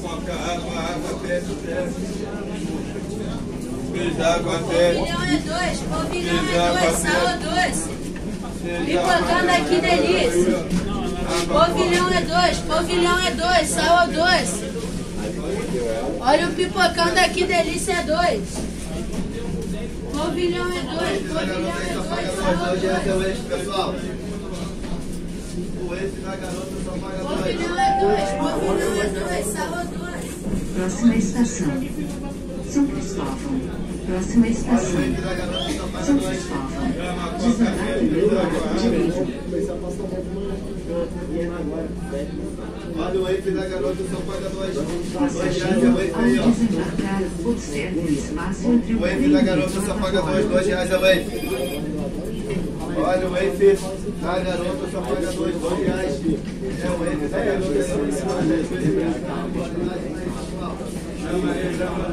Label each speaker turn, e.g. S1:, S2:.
S1: coca, água, água, peixe. Fiz água, peixe.
S2: Polvilhão é dois, polvilhão é dois, sal é dois. Pipocando aqui delícia. Polvilhão é dois, polvilhão é dois, sal é dois. Olha o pipocando aqui delícia é dois. Polvilhão é dois, polvilhão é dois, sal é dois. Polvilhão é dois,
S3: Próxima estação. São Cristóvão. Próxima estação. São Cristóvão. Desembarque pelo lado direito.
S1: Olha o da garota só paga
S3: ao desembarcar, observe o espaço entre o trem
S1: da garota só paga
S3: plataforma.
S1: Dois reais é o. Olha o esse da garota só paga dois. Dois reais. É o esse da garota paga dois. Chama ele, chama.